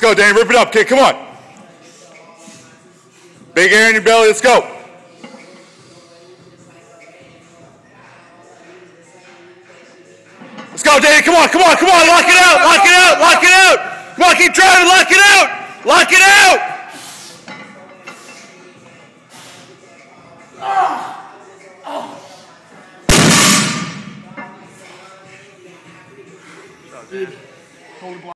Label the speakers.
Speaker 1: Let's go, Dan. Rip it up, kid. Come on. Big air in your belly. Let's go. Let's go, Dan. Come on, come on, come on. Lock it out. Lock it out. Lock it out. Lock it, out. Driving. Lock it out. Lock it out. Dude.